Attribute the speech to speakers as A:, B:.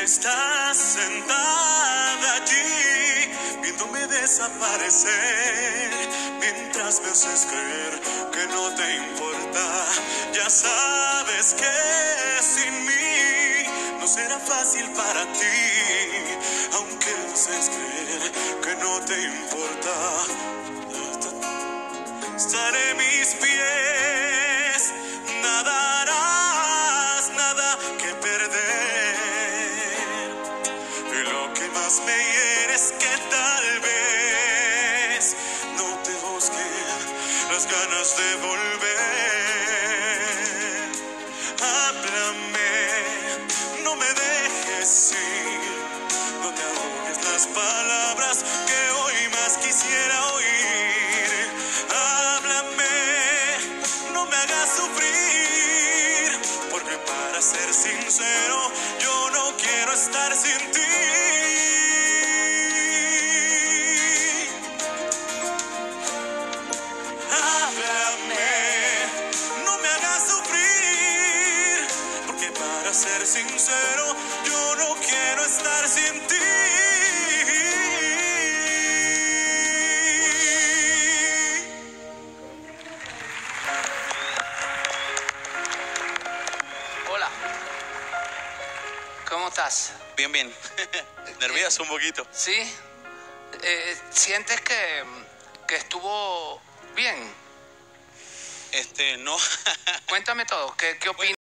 A: Estás sentada allí, viéndome desaparecer, mientras me haces creer que no te importa. Ya sabes que sin mí no será fácil para ti, aunque me haces creer que no te importa. Estaré mis pies, nadarás, nada que más me hiere es que tal vez no te busquen las ganas de volver. Háblame, no me dejes ir, no te ahogues las palabras que hoy más quisiera oír. Háblame, no me hagas sufrir, porque para ser sincero, yo no quiero estar sin ti. Ser sincero, yo no quiero estar sin ti.
B: Hola. ¿Cómo estás?
C: Bien, bien. Nervioso un poquito.
B: ¿Sí? Eh, ¿Sientes que, que estuvo bien?
C: Este, no.
B: Cuéntame todo. ¿Qué, qué opinas?